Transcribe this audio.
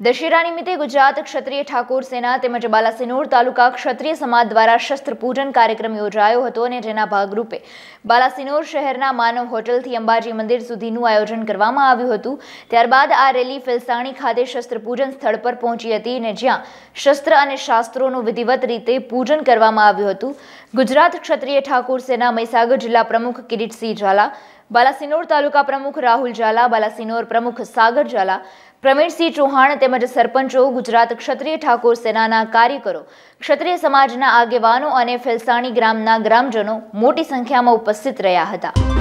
દશેરા નિમિત્તે ગુજરાત ક્ષત્રિય ઠાકોર સેના તેમજ બાલાસિનોર તાલુકા ક્ષત્રિય સમાજ દ્વારા શસ્ત્ર પૂજન કાર્યક્રમ યોજાયો હતો અને જેના ભાગરૂપે બાલાસિનોર શહેરના માનવ હોટલથી અંબાજી મંદિર સુધીનું આયોજન કરવામાં આવ્યું હતું. ત્યારબાદ આ રેલી ફેલસાણી ખાતે શસ્ત્ર પૂજન સ્થળ પર પહોંચી હતી અને જ્યાં શસ્ત્ર અને શાસ્ત્રોનું વિધિવત રીતે પૂજન કરવામાં આવ્યું હતું. ગુજરાત ક્ષત્રિય ઠાકોર સેના મહીસાગર જિલ્લા પ્રમુખ કિરીટસિંહ ઝાલા, બાલાસિનોર તાલુકા પ્રમુખ રાહુલ ઝાલા, બાલાસિનોર પ્રમુખ સાગર ઝાલા પ્રવીણસિંહ ચૌહાણ તેમજ સરપંચો, ગુજરાત ક્ષત્રિય ઠાકોર સેનાના કાર્યકરો, ક્ષત્રિય સમાજના આગેવાનો અને ફેલસાણી ગ્રામના ગ્રામજનો મોટી સંખ્યામાં ઉપસ્થિત રહ્યા હતા.